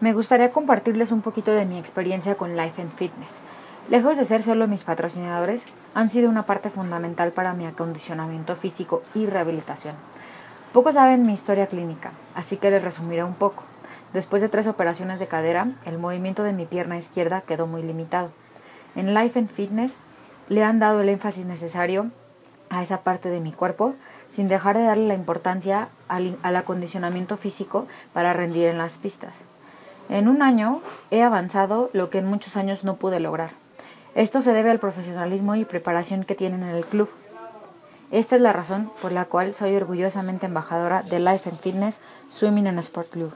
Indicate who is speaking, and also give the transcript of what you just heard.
Speaker 1: Me gustaría compartirles un poquito de mi experiencia con Life and Fitness. Lejos de ser solo mis patrocinadores, han sido una parte fundamental para mi acondicionamiento físico y rehabilitación. Pocos saben mi historia clínica, así que les resumiré un poco. Después de tres operaciones de cadera, el movimiento de mi pierna izquierda quedó muy limitado. En Life and Fitness le han dado el énfasis necesario a esa parte de mi cuerpo sin dejar de darle la importancia al, al, acondicionamiento físico para rendir en las pistas. En un año he avanzado lo que en muchos años no pude lograr. Esto se debe al profesionalismo y preparación que tienen en el club. Esta es la razón por la cual soy orgullosamente embajadora de Life and Fitness Swimming and Sport Club.